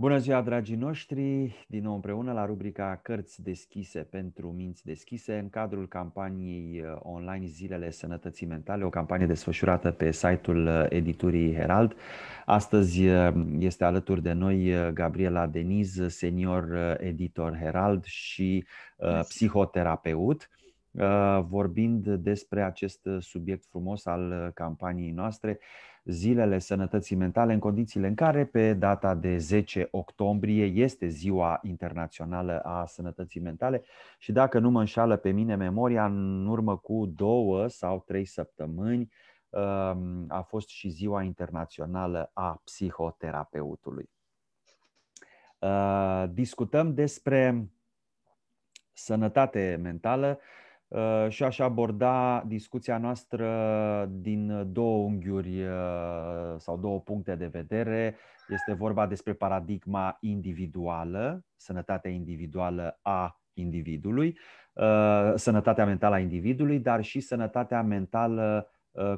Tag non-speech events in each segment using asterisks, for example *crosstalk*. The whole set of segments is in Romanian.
Bună ziua, dragii noștri! Din nou împreună la rubrica Cărți deschise pentru minți deschise în cadrul campaniei uh, online Zilele Sănătății Mentale, o campanie desfășurată pe site-ul uh, editurii Herald. Astăzi uh, este alături de noi Gabriela Deniz, senior editor Herald și psihoterapeut vorbind despre acest subiect frumos al campaniei noastre, zilele sănătății mentale în condițiile în care pe data de 10 octombrie este ziua internațională a sănătății mentale și dacă nu mă înșală pe mine memoria, în urmă cu două sau trei săptămâni um, a fost și ziua internațională a psihoterapeutului. Uh, discutăm despre sănătate mentală Uh, și aș aborda discuția noastră din două unghiuri uh, sau două puncte de vedere. Este vorba despre paradigma individuală, sănătatea individuală a individului, uh, sănătatea mentală a individului, dar și sănătatea mentală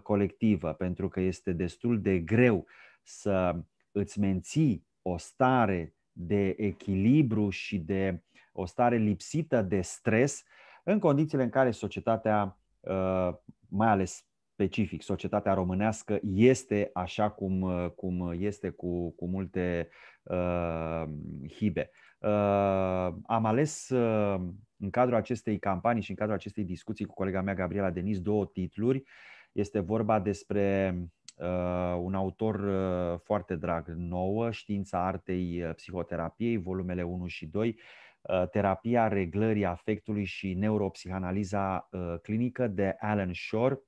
colectivă, pentru că este destul de greu să îți menții o stare de echilibru și de o stare lipsită de stres în condițiile în care societatea, uh, mai ales specific, societatea românească este așa cum, uh, cum este cu, cu multe uh, hibe. Uh, am ales uh, în cadrul acestei campanii și în cadrul acestei discuții cu colega mea Gabriela Denis două titluri. Este vorba despre uh, un autor uh, foarte drag nouă, Știința Artei Psihoterapiei, volumele 1 și 2, Uh, terapia reglării afectului și neuropsihanaliza uh, clinică de Alan Shore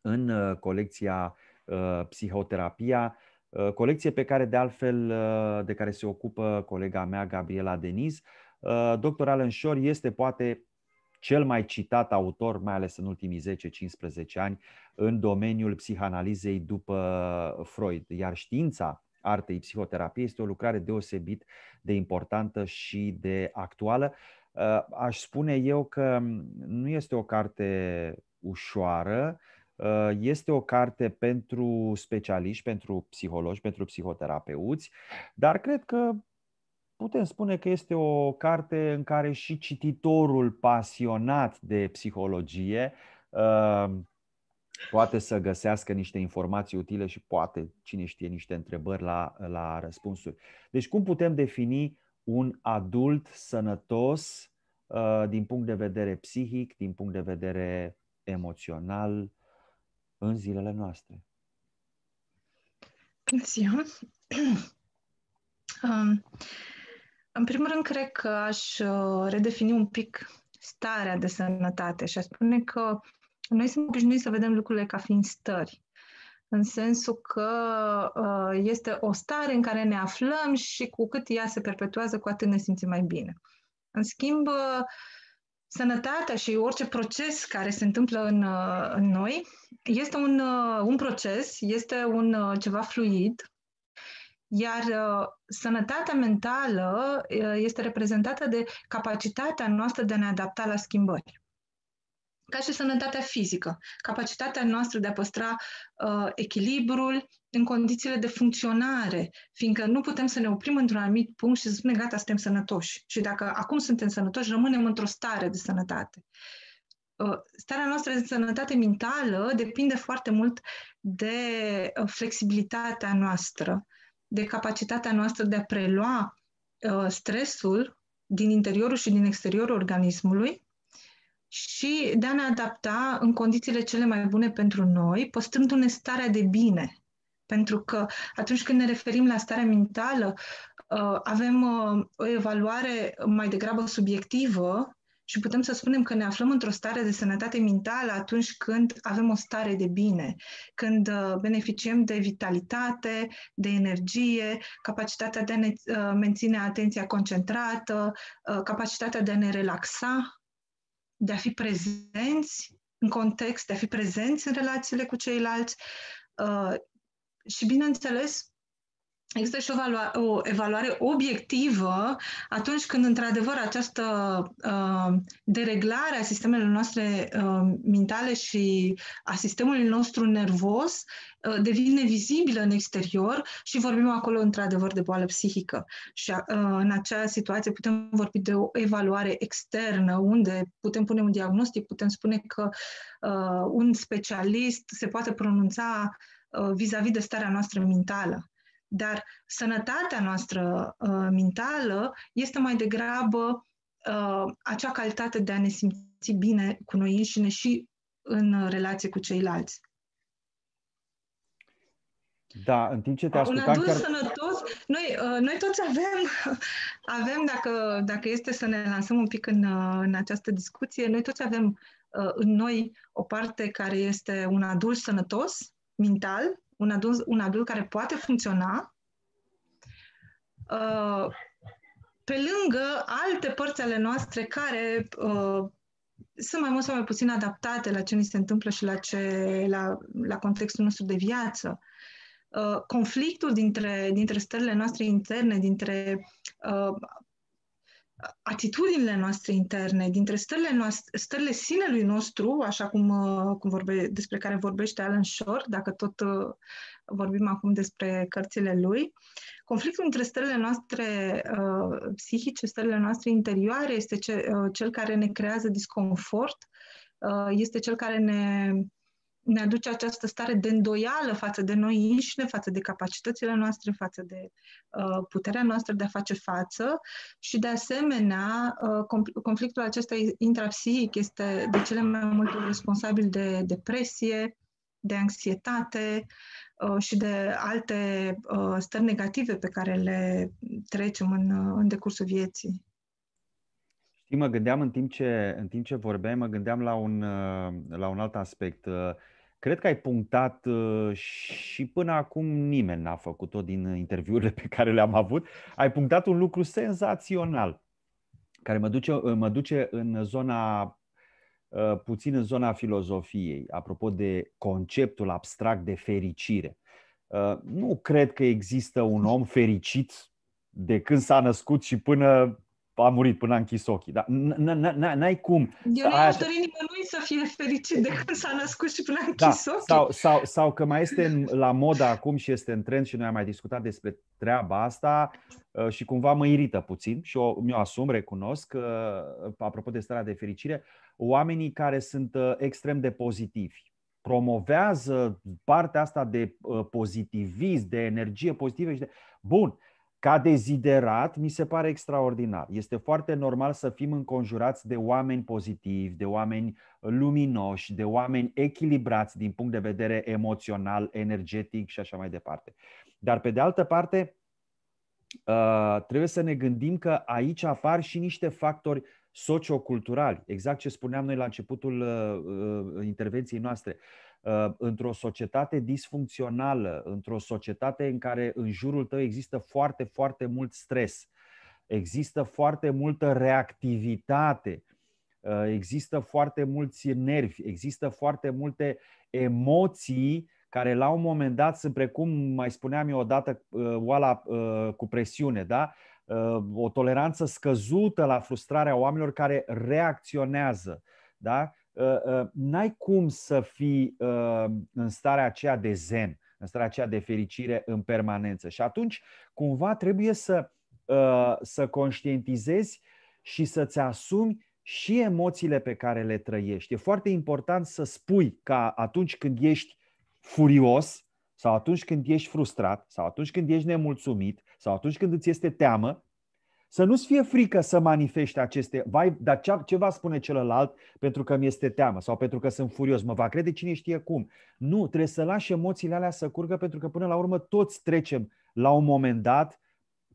în uh, colecția Psihoterapia, colecție pe care de altfel de care se ocupă colega mea Gabriela Deniz. Dr. Alan Shore este poate cel mai citat autor, mai ales în ultimii 10-15 ani, în domeniul psihanalizei după Freud. Iar știința artei psihoterapiei este o lucrare deosebit de importantă și de actuală. Uh, aș spune eu că nu este o carte ușoară, uh, este o carte pentru specialiști, pentru psihologi, pentru psihoterapeuți, dar cred că putem spune că este o carte în care și cititorul pasionat de psihologie uh, poate să găsească niște informații utile și poate, cine știe, niște întrebări la, la răspunsuri. Deci cum putem defini un adult sănătos uh, din punct de vedere psihic, din punct de vedere emoțional în zilele noastre? Bună ziua! *clears throat* um, în primul rând, cred că aș uh, redefini un pic starea de sănătate și aș spune că noi suntem obișnuiți să vedem lucrurile ca fiind stări, în sensul că uh, este o stare în care ne aflăm și cu cât ea se perpetuează, cu atât ne simțim mai bine. În schimb, uh, sănătatea și orice proces care se întâmplă în, uh, în noi este un, un proces, este un ceva fluid, iar sănătatea mentală este reprezentată de capacitatea noastră de a ne adapta la schimbări ca și sănătatea fizică, capacitatea noastră de a păstra uh, echilibrul în condițiile de funcționare, fiindcă nu putem să ne oprim într-un anumit punct și să spunem gata, suntem sănătoși. Și dacă acum suntem sănătoși, rămânem într-o stare de sănătate. Uh, starea noastră de sănătate mentală depinde foarte mult de uh, flexibilitatea noastră, de capacitatea noastră de a prelua uh, stresul din interiorul și din exteriorul organismului și de a ne adapta în condițiile cele mai bune pentru noi, păstrându-ne starea de bine. Pentru că atunci când ne referim la starea mentală, uh, avem uh, o evaluare mai degrabă subiectivă și putem să spunem că ne aflăm într-o stare de sănătate mentală atunci când avem o stare de bine, când uh, beneficiem de vitalitate, de energie, capacitatea de a ne menține atenția concentrată, capacitatea de a ne relaxa de a fi prezenți în context, de a fi prezenți în relațiile cu ceilalți uh, și, bineînțeles, există și o, valua, o evaluare obiectivă atunci când, într-adevăr, această uh, dereglare a sistemelor noastre uh, mentale și a sistemului nostru nervos uh, devine vizibilă în exterior și vorbim acolo, într-adevăr, de boală psihică. Și uh, în acea situație putem vorbi de o evaluare externă, unde putem pune un diagnostic, putem spune că uh, un specialist se poate pronunța uh, vis-a-vis de starea noastră mentală. Dar sănătatea noastră uh, mentală este mai degrabă uh, acea calitate de a ne simți bine cu noi înșine și în relație cu ceilalți. Da, în timp ce te ascultam... Un adult chiar... sănătos, noi, uh, noi toți avem, *laughs* avem dacă, dacă este să ne lansăm un pic în, uh, în această discuție, noi toți avem uh, în noi o parte care este un adult sănătos, mental, un adult, un adult care poate funcționa, uh, pe lângă alte părți ale noastre care uh, sunt mai mult sau mai puțin adaptate la ce ni se întâmplă și la, ce, la, la contextul nostru de viață. Uh, conflictul dintre, dintre stările noastre interne, dintre uh, atitudinile noastre interne, dintre stările, noastre, stările sinelui nostru, așa cum, uh, cum vorbe, despre care vorbește Alan Shore, dacă tot uh, vorbim acum despre cărțile lui, conflictul între stările noastre uh, psihice, stările noastre interioare, este ce, uh, cel care ne creează disconfort, uh, este cel care ne ne aduce această stare de îndoială față de noi înșine, față de capacitățile noastre, față de uh, puterea noastră de a face față și, de asemenea, uh, conflictul acesta intrapsihic este de cele mai multe responsabil de depresie, de anxietate uh, și de alte uh, stări negative pe care le trecem în, uh, în decursul vieții. Știi, mă gândeam în timp ce, în timp ce vorbeai, mă gândeam la un, uh, la un alt aspect. Uh, Cred că ai punctat uh, și până acum nimeni n-a făcut-o din interviurile pe care le-am avut. Ai punctat un lucru senzațional care mă duce, uh, mă duce în zona, uh, puțin în zona filozofiei, apropo de conceptul abstract de fericire. Nu cred că există un om fericit de când s-a născut și până a murit până a închis ochii. Dar n-ai cum. Eu nu aș dori nimănui să fie fericit de când s-a născut și până a da, închis da, ochii. Sau, sau, sau că mai este la modă acum și este în trend și noi am mai discutat despre treaba asta uh, și cumva mă irită puțin și o, mi-o asum, recunosc, că, uh, apropo de starea de fericire, oamenii care sunt uh, extrem de pozitivi promovează partea asta de pozitivism, de energie pozitivă și de... Bun, ca deziderat, mi se pare extraordinar. Este foarte normal să fim înconjurați de oameni pozitivi, de oameni luminoși, de oameni echilibrați din punct de vedere emoțional, energetic și așa mai departe. Dar, pe de altă parte, uh, trebuie să ne gândim că aici apar și niște factori socioculturali, exact ce spuneam noi la începutul uh, uh, intervenției noastre. Uh, într-o societate disfuncțională, într-o societate în care în jurul tău există foarte, foarte mult stres, există foarte multă reactivitate, uh, există foarte mulți nervi, există foarte multe emoții care la un moment dat sunt precum, mai spuneam eu odată, uh, oala cu presiune, da? o toleranță scăzută la frustrarea oamenilor care reacționează. Da? Uh, uh, n-ai cum să fii uh, în starea aceea de zen, în starea aceea de fericire în permanență. Și atunci, cumva, trebuie să, să conștientizezi și să-ți asumi și emoțiile pe care le trăiești. E foarte important să spui că atunci când ești furios, sau atunci când ești frustrat, sau atunci când ești nemulțumit, sau atunci când îți este teamă, să nu-ți fie frică să manifeste aceste, vai, dar ce, ce va spune celălalt pentru că mi este teamă sau pentru că sunt furios, mă va crede cine știe cum. Nu, trebuie să lași emoțiile alea să curgă pentru că până la urmă toți trecem la un moment dat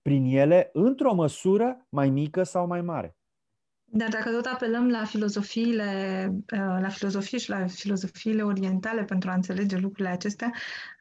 prin ele într-o măsură mai mică sau mai mare. Dar dacă tot apelăm la filozofiile, uh, la filozofie și la filozofiile orientale pentru a înțelege lucrurile acestea,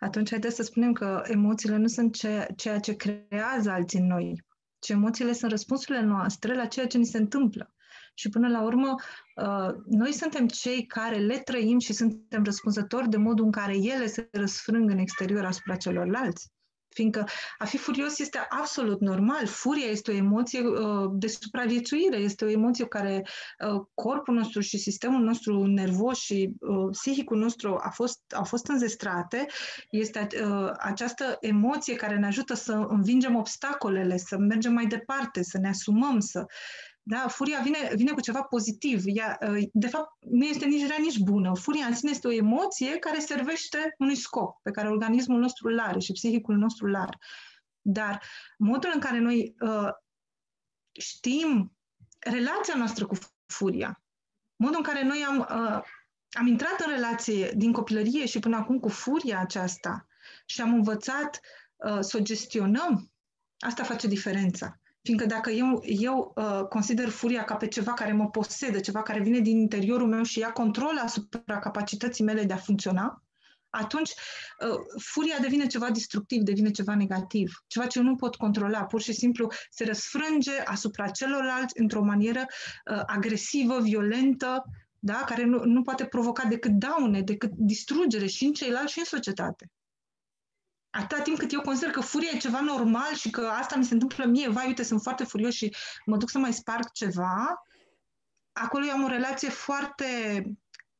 atunci haideți să spunem că emoțiile nu sunt ceea ce creează alții în noi ci emoțiile sunt răspunsurile noastre la ceea ce ni se întâmplă. Și până la urmă, uh, noi suntem cei care le trăim și suntem răspunzători de modul în care ele se răsfrâng în exterior asupra celorlalți. Fiindcă a fi furios este absolut normal. Furia este o emoție uh, de supraviețuire, este o emoție care uh, corpul nostru și sistemul nostru nervos și uh, psihicul nostru a fost, au fost înzestrate. Este uh, această emoție care ne ajută să învingem obstacolele, să mergem mai departe, să ne asumăm, să da? Furia vine, vine cu ceva pozitiv. Ea, ă, de fapt, nu este nici rea, nici bună. Furia în sine este o emoție care servește unui scop pe care organismul nostru îl are și psihicul nostru îl are. Dar modul în care noi uh, știm relația noastră cu furia, modul în care noi am, uh, am intrat în relație din copilărie și până acum cu furia aceasta și am învățat uh, să o gestionăm, asta face diferența. Fiindcă dacă eu, eu uh, consider furia ca pe ceva care mă posedă, ceva care vine din interiorul meu și ia control asupra capacității mele de a funcționa, atunci uh, furia devine ceva destructiv, devine ceva negativ, ceva ce eu nu pot controla, pur și simplu se răsfrânge asupra celorlalți într-o manieră uh, agresivă, violentă, da? care nu, nu poate provoca decât daune, decât distrugere și în ceilalți și în societate atâta timp cât eu consider că furia e ceva normal și că asta mi se întâmplă mie, vai, uite, sunt foarte furios și mă duc să mai sparg ceva, acolo eu am o relație foarte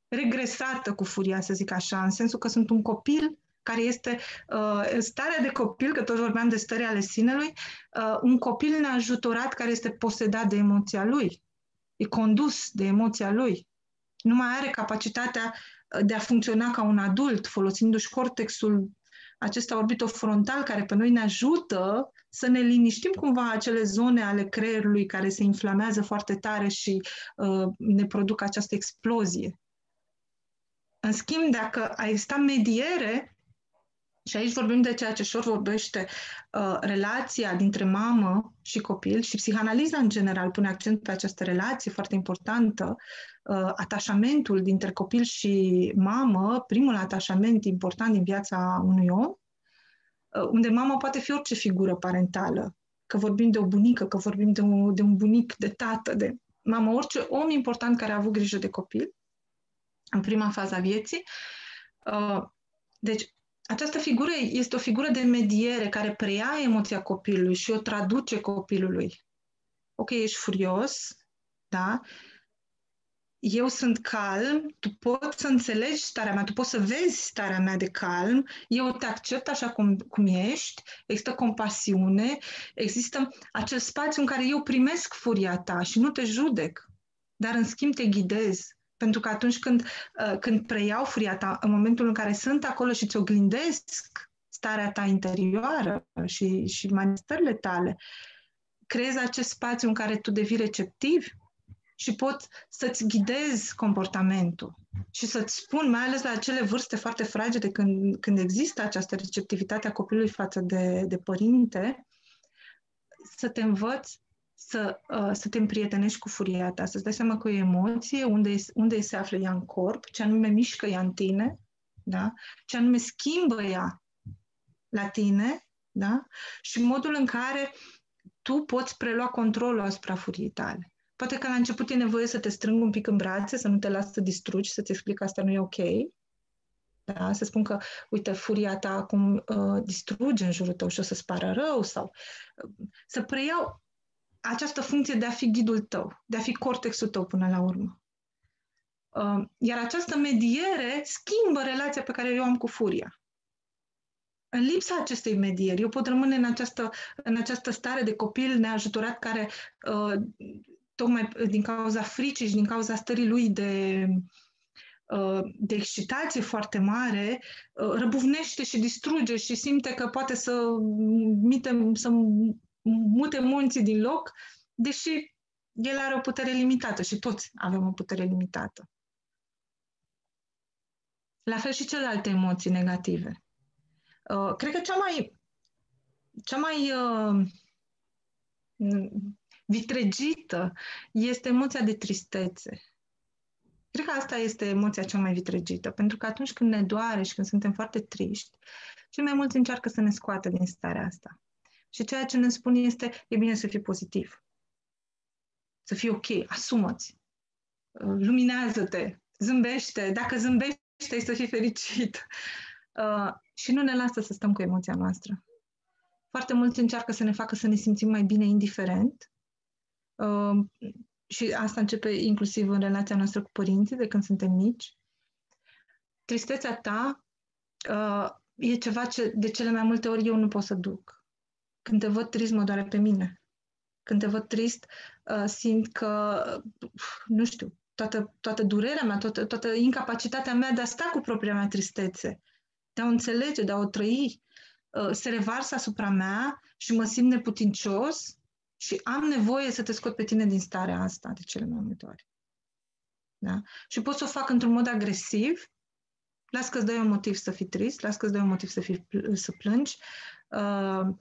regresată cu furia, să zic așa, în sensul că sunt un copil care este uh, starea de copil, că tot vorbeam de stări ale sinelui, uh, un copil neajutorat care este posedat de emoția lui, e condus de emoția lui, nu mai are capacitatea de a funcționa ca un adult, folosindu-și cortexul acesta orbitofrontal care pe noi ne ajută să ne liniștim cumva acele zone ale creierului care se inflamează foarte tare și uh, ne produc această explozie. În schimb, dacă a existat mediere, și aici vorbim de ceea ce Șor vorbește, uh, relația dintre mamă și copil și psihanaliza în general pune accent pe această relație foarte importantă, uh, atașamentul dintre copil și mamă, primul atașament important din viața unui om, uh, unde mama poate fi orice figură parentală, că vorbim de o bunică, că vorbim de un, de un bunic, de tată, de mamă, orice om important care a avut grijă de copil în prima fază a vieții. Uh, deci, această figură este o figură de mediere care preia emoția copilului și o traduce copilului. Ok, ești furios, da? Eu sunt calm, tu poți să înțelegi starea mea, tu poți să vezi starea mea de calm, eu te accept așa cum, cum ești, există compasiune, există acel spațiu în care eu primesc furia ta și nu te judec, dar în schimb te ghidez pentru că atunci când, uh, când preiau furia ta, în momentul în care sunt acolo și ți oglindesc starea ta interioară și, și manifestările tale, creezi acest spațiu în care tu devii receptiv și pot să-ți ghidezi comportamentul și să-ți spun, mai ales la acele vârste foarte fragede, când, când există această receptivitate a copilului față de, de părinte, să te învăț să, uh, să te împrietenești cu furia ta, să-ți dai seama că e o emoție, unde, unde se află ea în corp, ce anume mișcă ea în tine, da? ce anume schimbă ea la tine, da? și modul în care tu poți prelua controlul asupra furiei tale. Poate că la început e nevoie să te strâng un pic în brațe, să nu te las să distrugi, să-ți explic că asta nu e ok. Da? Să spun că, uite, furia ta acum uh, distruge în jurul tău și o să-ți pară rău sau uh, să preiau această funcție de a fi ghidul tău, de a fi cortexul tău până la urmă. Uh, iar această mediere schimbă relația pe care eu am cu furia. În lipsa acestei medieri, eu pot rămâne în această, în această stare de copil neajutorat care, uh, tocmai din cauza fricii și din cauza stării lui de, uh, de excitație foarte mare, răbuvnește și distruge și simte că poate să, mite, să mute munții din loc, deși el are o putere limitată și toți avem o putere limitată. La fel și celelalte emoții negative. Uh, cred că cea mai, cea mai uh, vitregită este emoția de tristețe. Cred că asta este emoția cea mai vitregită, pentru că atunci când ne doare și când suntem foarte triști, cei mai mulți încearcă să ne scoată din starea asta. Și ceea ce ne spun este, e bine să fii pozitiv. Să fii ok, asumă-ți. Luminează-te, zâmbește. Dacă zâmbește, să fii fericit. Uh, și nu ne lasă să stăm cu emoția noastră. foarte mulți încearcă să ne facă să ne simțim mai bine indiferent. Uh, și asta începe inclusiv în relația noastră cu părinții de când suntem mici. Tristețea ta uh, e ceva ce de cele mai multe ori eu nu pot să duc. Când te văd trist, mă doare pe mine. Când te văd trist, uh, simt că, nu știu, toată, toată durerea mea, toată, toată incapacitatea mea de a sta cu propria mea tristețe, de a o înțelege, de a o trăi, uh, se revarsă asupra mea și mă simt neputincios și am nevoie să te scot pe tine din starea asta de cele mai multe ori. Da? Și pot să o fac într-un mod agresiv, las că-ți dai un motiv să fii trist, las că-ți dai un motiv să, fii, să plângi, uh,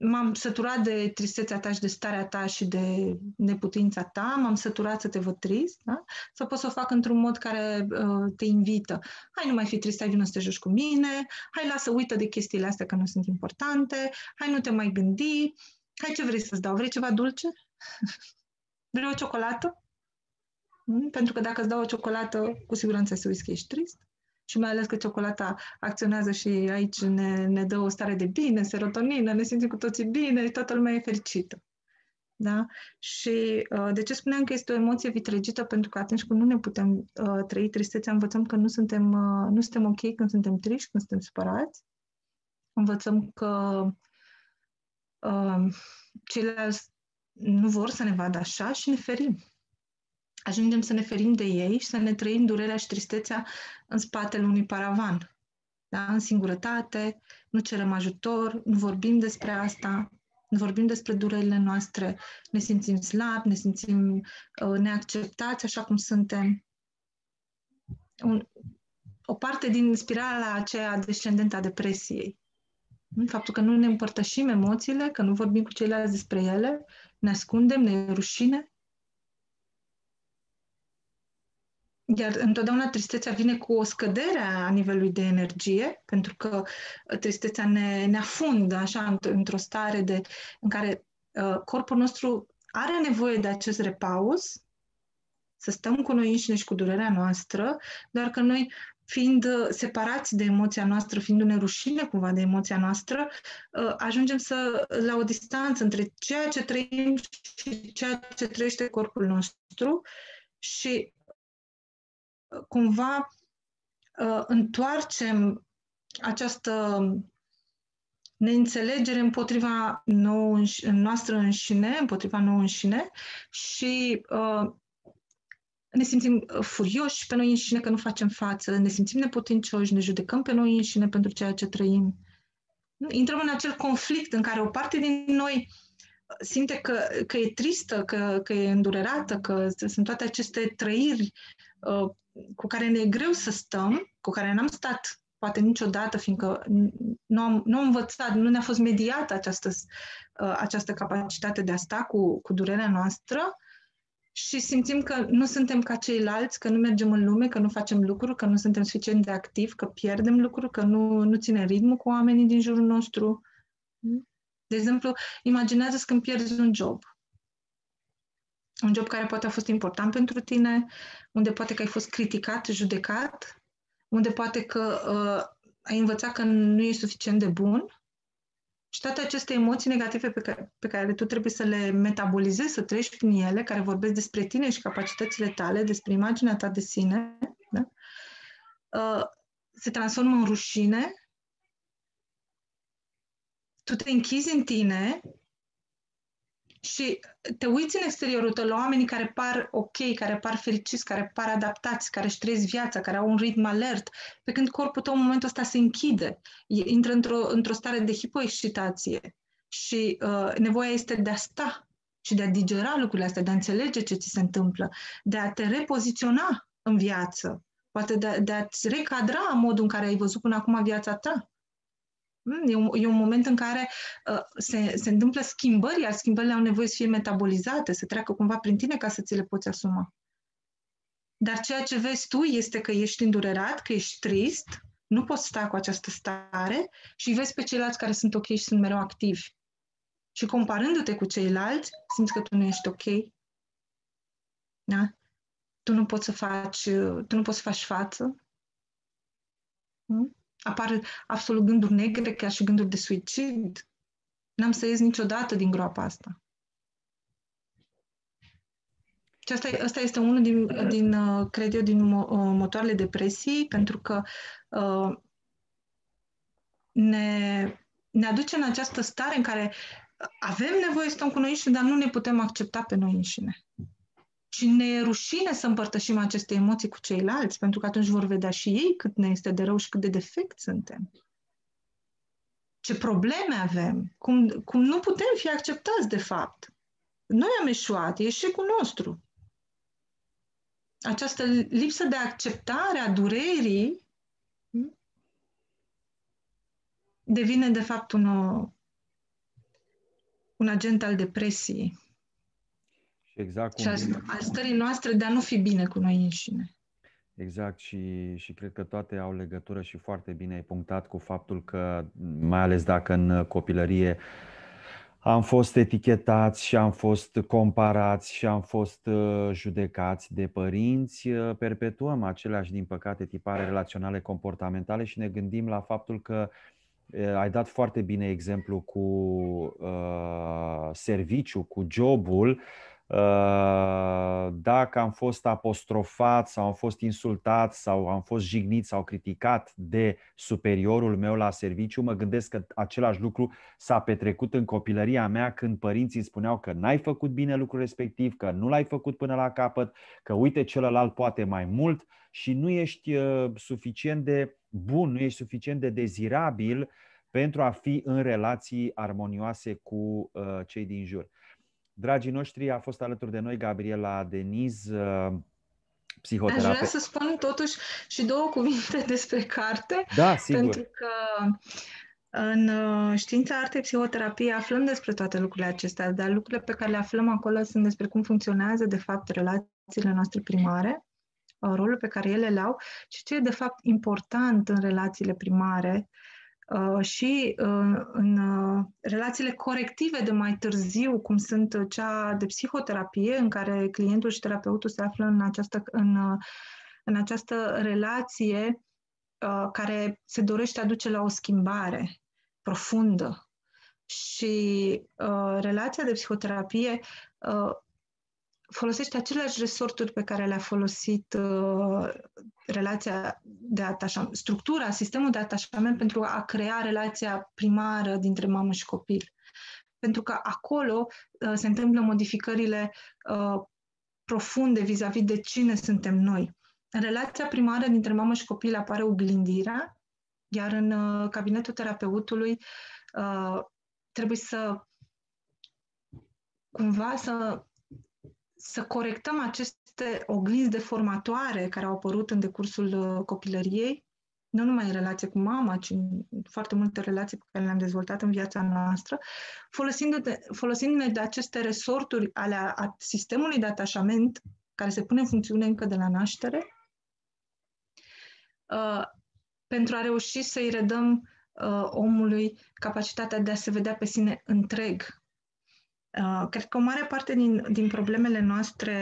m-am săturat de tristețea ta și de starea ta și de neputința ta, m-am săturat să te văd trist, da? sau pot să o fac într-un mod care uh, te invită. Hai, nu mai fi trist, hai, vină să te joci cu mine, hai, lasă, uită de chestiile astea că nu sunt importante, hai, nu te mai gândi, hai, ce vrei să-ți dau? Vrei ceva dulce? *laughs* vrei o ciocolată? Mm? Pentru că dacă îți dau o ciocolată, cu siguranță se uiți că ești trist și mai ales că ciocolata acționează și aici ne, ne dă o stare de bine, serotonină, ne simțim cu toții bine, toată lumea e fericită. Da? Și uh, de ce spuneam că este o emoție vitregită? Pentru că atunci când nu ne putem uh, trăi tristețea, învățăm că nu suntem, uh, nu suntem ok când suntem triști, când suntem supărați. Învățăm că uh, ceilalți nu vor să ne vadă așa și ne ferim ajungem să ne ferim de ei și să ne trăim durerea și tristețea în spatele unui paravan. Da? În singurătate, nu cerem ajutor, nu vorbim despre asta, nu vorbim despre durerile noastre, ne simțim slabi, ne simțim uh, neacceptați așa cum suntem. Un, o parte din spirala aceea descendentă a depresiei. Faptul că nu ne împărtășim emoțiile, că nu vorbim cu ceilalți despre ele, ne ascundem, ne e rușine Iar întotdeauna tristețea vine cu o scădere a nivelului de energie, pentru că uh, tristețea ne, ne afundă așa într-o stare de, în care uh, corpul nostru are nevoie de acest repaus, să stăm cu noi înșine și cu durerea noastră, doar că noi, fiind uh, separați de emoția noastră, fiind-ne rușine cumva de emoția noastră, uh, ajungem să la o distanță între ceea ce trăim și ceea ce trăiește corpul nostru și cumva uh, întoarcem această neînțelegere împotriva nou, noastră înșine, împotriva nouă înșine și uh, ne simțim furioși pe noi înșine că nu facem față, ne simțim neputincioși, ne judecăm pe noi înșine pentru ceea ce trăim. Intrăm în acel conflict în care o parte din noi simte că, că e tristă, că, că e îndurerată, că sunt toate aceste trăiri uh, cu care ne e greu să stăm, cu care n-am stat poate niciodată, fiindcă nu am, nu am învățat, nu ne-a fost mediată această, uh, această capacitate de a sta cu, cu durerea noastră și simțim că nu suntem ca ceilalți, că nu mergem în lume, că nu facem lucruri, că nu suntem suficient de activi, că pierdem lucruri, că nu, nu ținem ritmul cu oamenii din jurul nostru. De exemplu, imaginează când pierzi un job un job care poate a fost important pentru tine, unde poate că ai fost criticat, judecat, unde poate că uh, ai învățat că nu ești suficient de bun și toate aceste emoții negative pe care, pe care tu trebuie să le metabolizezi, să treci prin ele, care vorbesc despre tine și capacitățile tale, despre imaginea ta de sine, da? uh, se transformă în rușine, tu te închizi în tine și te uiți în exteriorul tău la oamenii care par ok, care par fericiți, care par adaptați, care își trăiesc viața, care au un ritm alert, pe când corpul tău în momentul ăsta se închide, intră într-o, într-o stare de hipoexcitație și uh, nevoia este de a sta și de a digera lucrurile astea, de a înțelege ce ți se întâmplă, de a te repoziționa în viață, poate de, de a-ți recadra modul în care ai văzut până acum viața ta. Mm, e un, e un moment în care uh, se, se întâmplă schimbări, iar schimbările au nevoie să fie metabolizate, să treacă cumva prin tine ca să ți le poți asuma. Dar ceea ce vezi tu este că ești îndurerat, că ești trist, nu poți sta cu această stare și vezi pe ceilalți care sunt ok și sunt mereu activi. Și comparându-te cu ceilalți, simți că tu nu ești ok. Da? Tu nu poți să faci, tu nu poți să faci față. Hmm? Apar absolut gânduri negre, chiar și gânduri de suicid. N-am să ies niciodată din groapa asta. Și asta, asta este unul din, din, uh, cred eu, din uh, motoarele depresiei, pentru că uh, ne, ne aduce în această stare în care avem nevoie să stăm cu noi înșine, dar nu ne putem accepta pe noi înșine. Și ne e rușine să împărtășim aceste emoții cu ceilalți, pentru că atunci vor vedea și ei cât ne este de rău și cât de defect suntem. Ce probleme avem, cum, cum nu putem fi acceptați de fapt. Noi am eșuat, e eșecul nostru. Această lipsă de acceptare a durerii devine de fapt un, un agent al depresiei. Exact cum și al, al stării noastre de a nu fi bine cu noi înșine. Exact și, și cred că toate au legătură și foarte bine ai punctat cu faptul că, mai ales dacă în copilărie am fost etichetați și am fost comparați și am fost uh, judecați de părinți, uh, perpetuăm aceleași, din păcate, tipare relaționale comportamentale și ne gândim la faptul că uh, ai dat foarte bine exemplu cu uh, serviciu, cu jobul, Uh, dacă am fost apostrofat sau am fost insultat sau am fost jignit sau criticat de superiorul meu la serviciu, mă gândesc că același lucru s-a petrecut în copilăria mea când părinții spuneau că n-ai făcut bine lucrul respectiv, că nu l-ai făcut până la capăt, că uite celălalt poate mai mult și nu ești uh, suficient de bun, nu ești suficient de dezirabil pentru a fi în relații armonioase cu uh, cei din jur. Dragii noștri, a fost alături de noi Gabriela Deniz, uh, psihoterapeut. Aș vrea să spun totuși și două cuvinte *laughs* despre carte. Da, sigur. Pentru că în uh, știința artei psihoterapie aflăm despre toate lucrurile acestea, dar lucrurile pe care le aflăm acolo sunt despre cum funcționează, de fapt, relațiile noastre primare, uh, rolul pe care ele le au și ce e, de fapt, important în relațiile primare Uh, și uh, în uh, relațiile corective de mai târziu, cum sunt cea de psihoterapie, în care clientul și terapeutul se află în această, în, în această relație care se dorește aduce la o schimbare profundă. Și relația de psihoterapie folosește aceleași resorturi pe care le-a folosit uh, relația de atașament, structura, sistemul de atașament pentru a crea relația primară dintre mamă și copil. Pentru că acolo uh, se întâmplă modificările uh, profunde vis-a-vis de cine suntem noi. În relația primară dintre mamă și copil apare oglindirea, iar în uh, cabinetul terapeutului uh, trebuie să cumva să să corectăm aceste oglinzi deformatoare care au apărut în decursul uh, copilăriei, nu numai în relație cu mama, ci în foarte multe relații pe care le-am dezvoltat în viața noastră, folosindu-ne, folosindu-ne de aceste resorturi ale a, a sistemului de atașament care se pune în funcțiune încă de la naștere, uh, pentru a reuși să-i redăm uh, omului capacitatea de a se vedea pe sine întreg, Uh, cred că o mare parte din, din problemele noastre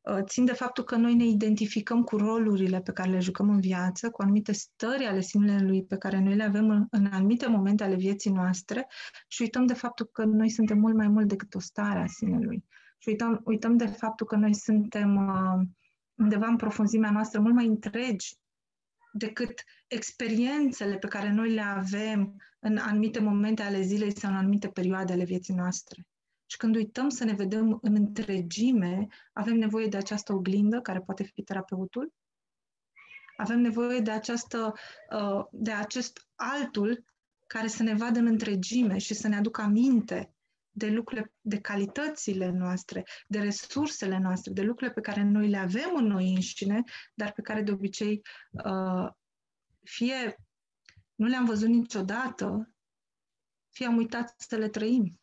uh, țin de faptul că noi ne identificăm cu rolurile pe care le jucăm în viață, cu anumite stări ale sinelui pe care noi le avem în, în anumite momente ale vieții noastre și uităm de faptul că noi suntem mult mai mult decât o stare a sinelui. Și uităm, uităm de faptul că noi suntem uh, undeva în profunzimea noastră mult mai întregi decât experiențele pe care noi le avem în anumite momente ale zilei sau în anumite perioade ale vieții noastre. Și când uităm să ne vedem în întregime, avem nevoie de această oglindă, care poate fi terapeutul, avem nevoie de, această, uh, de acest altul care să ne vadă în întregime și să ne aducă aminte de lucrurile, de calitățile noastre, de resursele noastre, de lucrurile pe care noi le avem în noi înșine, dar pe care de obicei uh, fie nu le-am văzut niciodată, fie am uitat să le trăim.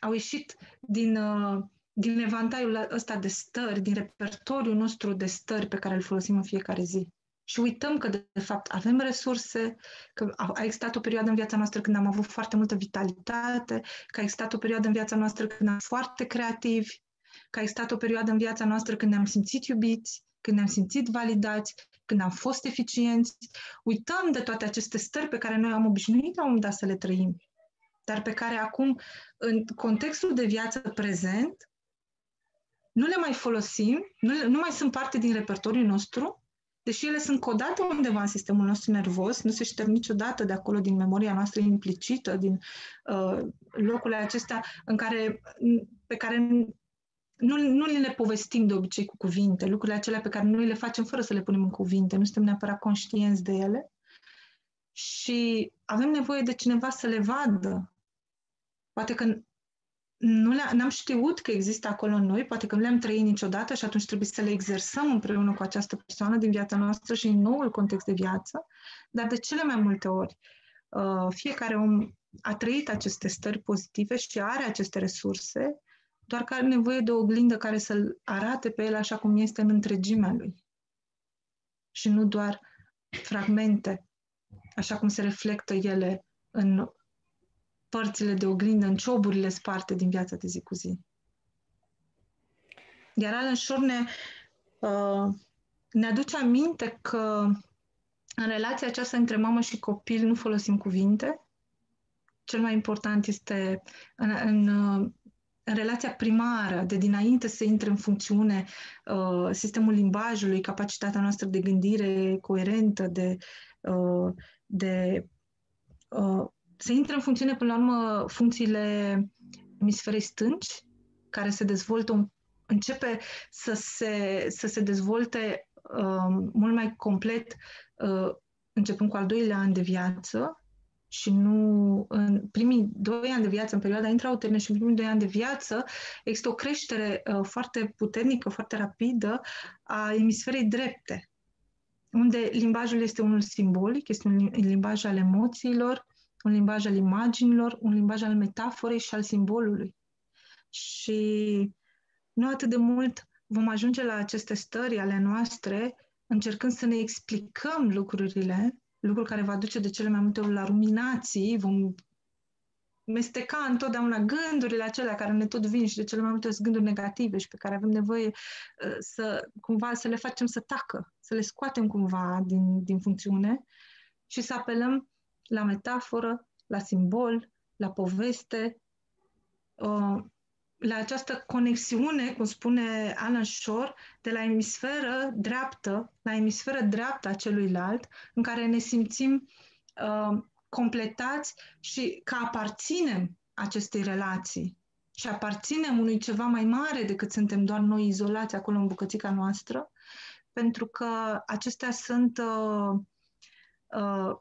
Au ieșit din, uh, din evantaiul ăsta de stări, din repertoriul nostru de stări pe care îl folosim în fiecare zi. Și uităm că, de fapt, avem resurse, că a existat o perioadă în viața noastră când am avut foarte multă vitalitate, că a existat o perioadă în viața noastră când am fost foarte creativi, că a existat o perioadă în viața noastră când ne-am simțit iubiți, când ne-am simțit validați, când am fost eficienți. Uităm de toate aceste stări pe care noi am obișnuit la un dat să le trăim. dar pe care acum, în contextul de viață prezent, nu le mai folosim, nu, le, nu mai sunt parte din repertoriul nostru, deși ele sunt codate undeva în sistemul nostru nervos, nu se șterg niciodată de acolo din memoria noastră implicită, din uh, locurile acestea în care, pe care nu, nu le povestim de obicei cu cuvinte, lucrurile acelea pe care noi le facem fără să le punem în cuvinte, nu suntem neapărat conștienți de ele și avem nevoie de cineva să le vadă. Poate că nu le, n-am știut că există acolo în noi, poate că nu le-am trăit niciodată și atunci trebuie să le exersăm împreună cu această persoană din viața noastră și în noul context de viață, dar de cele mai multe ori uh, fiecare om a trăit aceste stări pozitive și are aceste resurse, doar că are nevoie de o oglindă care să-l arate pe el așa cum este în întregimea lui. Și nu doar fragmente, așa cum se reflectă ele în părțile de oglindă, în cioburile sparte din viața de zi cu zi. Iar Alan Shore ne, uh, ne aduce aminte că în relația aceasta între mamă și copil nu folosim cuvinte. Cel mai important este în, în, în relația primară, de dinainte să intre în funcțiune uh, sistemul limbajului, capacitatea noastră de gândire coerentă, de, uh, de uh, să intre în funcțiune, până la urmă, funcțiile emisferei stângi, care se dezvoltă, un, începe să se, să se dezvolte uh, mult mai complet uh, începând cu al doilea an de viață și nu în primii doi ani de viață, în perioada intrauterină și în primii doi ani de viață, există o creștere uh, foarte puternică, foarte rapidă a emisferei drepte, unde limbajul este unul simbolic, este un limbaj al emoțiilor, un limbaj al imaginilor, un limbaj al metaforei și al simbolului. Și nu atât de mult vom ajunge la aceste stări ale noastre încercând să ne explicăm lucrurile, lucruri care va duce de cele mai multe ori la ruminații, vom mesteca întotdeauna gândurile acelea care ne tot vin și de cele mai multe ori gânduri negative și pe care avem nevoie uh, să cumva să le facem să tacă, să le scoatem cumva din, din funcțiune și să apelăm la metaforă, la simbol, la poveste, uh, la această conexiune, cum spune Alan Shore, de la emisferă dreaptă la emisferă dreaptă a celuilalt, în care ne simțim uh, completați și că aparținem acestei relații. Și aparținem unui ceva mai mare decât suntem doar noi izolați acolo în bucățica noastră, pentru că acestea sunt uh, uh,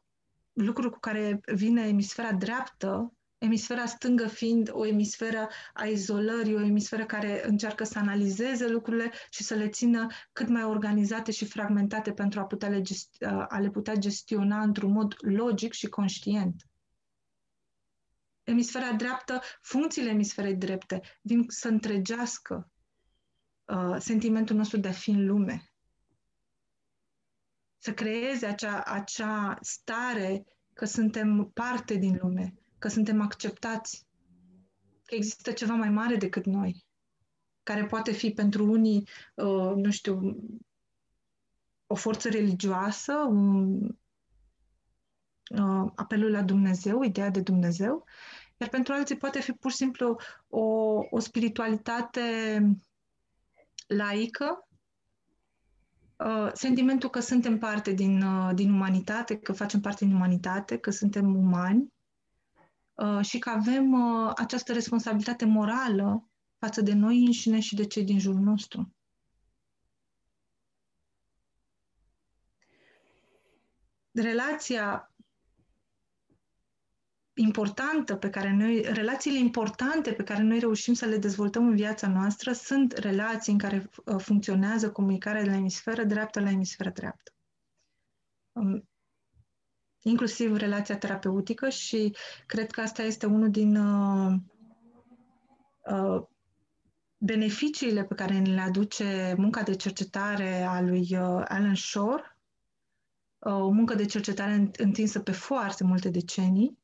lucruri cu care vine emisfera dreaptă, emisfera stângă fiind o emisferă a izolării, o emisferă care încearcă să analizeze lucrurile și să le țină cât mai organizate și fragmentate pentru a, putea le, gesti- a le putea gestiona într-un mod logic și conștient. Emisfera dreaptă, funcțiile emisferei drepte vin să întregească uh, sentimentul nostru de a fi în lume să creeze acea, acea stare că suntem parte din lume, că suntem acceptați, că există ceva mai mare decât noi, care poate fi pentru unii, uh, nu știu, o forță religioasă, un, uh, apelul la Dumnezeu, ideea de Dumnezeu, iar pentru alții poate fi pur și simplu o, o spiritualitate laică, Uh, sentimentul că suntem parte din, uh, din umanitate, că facem parte din umanitate, că suntem umani uh, și că avem uh, această responsabilitate morală față de noi înșine și de cei din jurul nostru. Relația importantă pe care noi, relațiile importante pe care noi reușim să le dezvoltăm în viața noastră sunt relații în care uh, funcționează comunicarea de la emisferă dreaptă la emisferă dreaptă. Um, inclusiv relația terapeutică și cred că asta este unul din uh, uh, beneficiile pe care ne le aduce munca de cercetare a lui uh, Alan Shore, uh, o muncă de cercetare întinsă pe foarte multe decenii,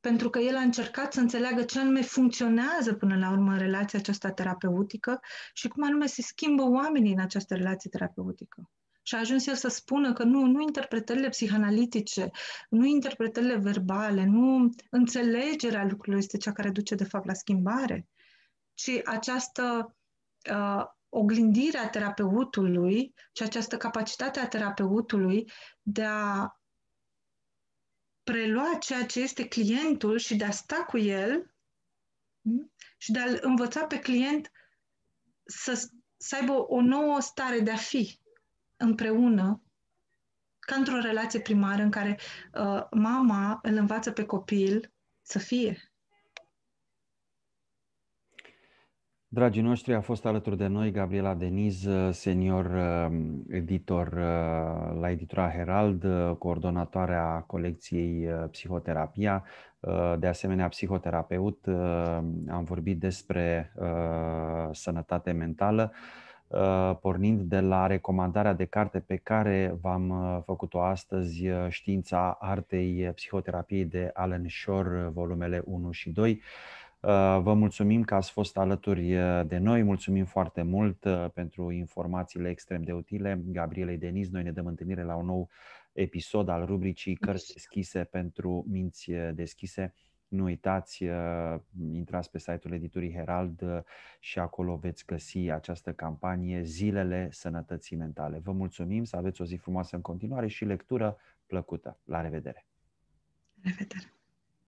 pentru că el a încercat să înțeleagă ce anume funcționează până la urmă în relația aceasta terapeutică și cum anume se schimbă oamenii în această relație terapeutică. Și a ajuns el să spună că nu, nu interpretările psihanalitice, nu interpretările verbale, nu înțelegerea lucrurilor este cea care duce de fapt la schimbare, ci această uh, oglindire a terapeutului și această capacitate a terapeutului de a prelua ceea ce este clientul și de a sta cu el hm, și de a-l învăța pe client să, să aibă o nouă stare de a fi împreună, ca într-o relație primară în care uh, mama îl învață pe copil să fie. Dragii noștri, a fost alături de noi Gabriela Deniz, senior uh, editor uh, la editura Herald, uh, coordonatoarea colecției Psihoterapia, de asemenea psihoterapeut. Am vorbit despre sănătate mentală, pornind de la recomandarea de carte pe care v-am făcut-o astăzi, Știința Artei Psihoterapiei de Alan Shore, volumele 1 și 2. Uh, vă mulțumim că ați fost alături uh, de noi, mulțumim foarte mult uh, pentru informațiile extrem de utile. Gabrielei Deniz, noi ne dăm întâlnire la un nou episod al rubricii Cărți deschise pentru minți deschise. Nu uitați, intrați pe site-ul editurii Herald și acolo veți găsi această campanie Zilele Sănătății Mentale. Vă mulțumim, să aveți o zi frumoasă în continuare și lectură plăcută. La revedere! revedere!